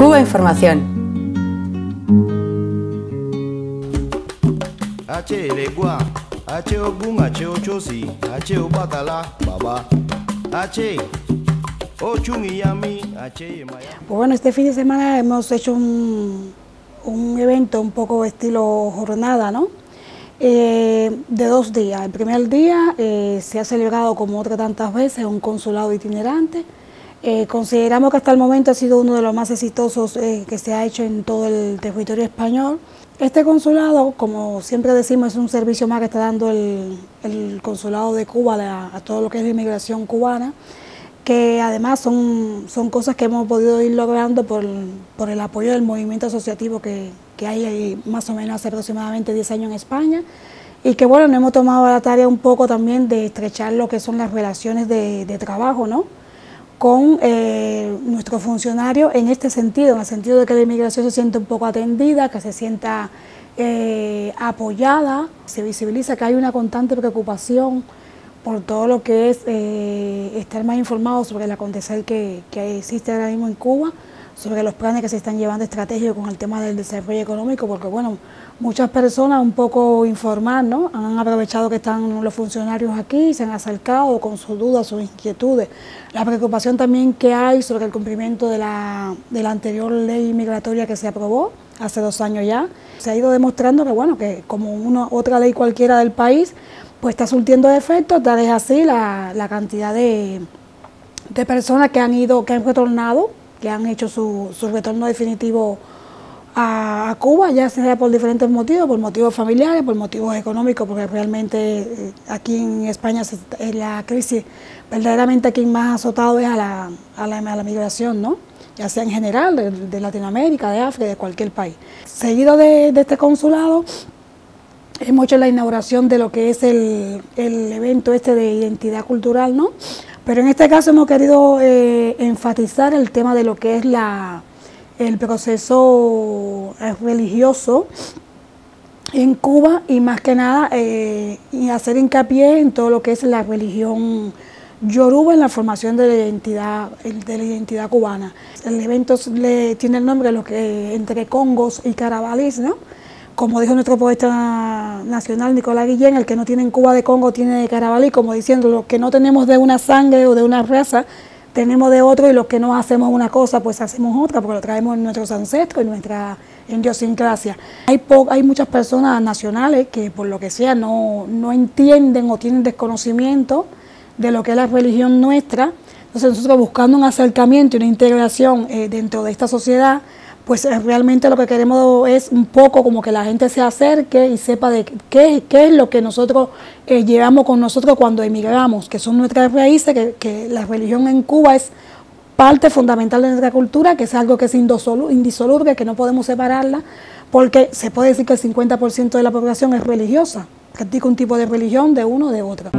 Cuba Información. Pues bueno, este fin de semana hemos hecho un, un evento un poco estilo jornada, ¿no? Eh, de dos días. El primer día eh, se ha celebrado, como otras tantas veces, un consulado itinerante. Eh, consideramos que hasta el momento ha sido uno de los más exitosos que se ha hecho en todo el territorio español. Este consulado, como siempre decimos, es un servicio más que está dando el, consulado de Cuba a, a todo lo que es la inmigración cubana que además son, son cosas que hemos podido ir logrando por, el apoyo del movimiento asociativo que, hay ahí más o menos hace aproximadamente 10 años en España y que bueno, nos hemos tomado la tarea un poco también de estrechar lo que son las relaciones de, trabajo, ¿no? Con eh, nuestros funcionarios en este sentido, en el sentido de que la inmigración se siente un poco atendida, que se sienta eh, apoyada, se visibiliza que hay una constante preocupación por todo lo que es eh, estar más informado sobre el acontecer que, existe ahora mismo en Cuba, sobre los planes que se están llevando estratégicos con el tema del desarrollo económico, porque bueno, muchas personas un poco informar, ¿no? Han aprovechado que están los funcionarios aquí, se han acercado con sus dudas, sus inquietudes. La preocupación también que hay sobre el cumplimiento de la, de la anterior ley migratoria que se aprobó hace dos años ya. Se ha ido demostrando que bueno, que como una otra ley cualquiera del país, pues está surtiendo efectos, tal es así la, cantidad de, personas que han ido, que han retornado, que han hecho su, retorno definitivo a, Cuba, ya sea por diferentes motivos, por motivos familiares, por motivos económicos, porque realmente eh, aquí en España es la crisis, verdaderamente quien más azotado es a la, a la, migración, ¿no? ya sea en general, de, Latinoamérica, de África, de cualquier país. Seguido de, de este consulado, hemos hecho la inauguración de lo que es el, evento este de identidad cultural, ¿no? Pero en este caso hemos querido eh, enfatizar el tema de lo que es la, el proceso eh, religioso en Cuba y más que nada eh, y hacer hincapié en todo lo que es la religión yoruba en la formación de la identidad, de la identidad cubana. El evento le, tiene el nombre de lo que entre congos y carabalís, ¿no? Como dijo nuestro poeta nacional Nicolás Guillén, el que no tiene en Cuba de Congo tiene de Carabalí, como diciendo, los que no tenemos de una sangre o de una raza, tenemos de otro y los que no hacemos una cosa, pues hacemos otra, porque lo traemos en nuestros ancestros, en nuestra idiosincrasia. Hay, hay muchas personas nacionales que por lo que sea no, entienden o tienen desconocimiento de lo que es la religión nuestra, entonces nosotros buscando un acercamiento y una integración eh, dentro de esta sociedad, pues eh, realmente lo que queremos es un poco como que la gente se acerque y sepa de qué, qué es lo que nosotros eh, llevamos con nosotros cuando emigramos, que son nuestras raíces, que, la religión en Cuba es parte fundamental de nuestra cultura, que es algo que es indisoluble, que no podemos separarla, porque se puede decir que el 50% de la población es religiosa, practica un tipo de religión de uno o de otro.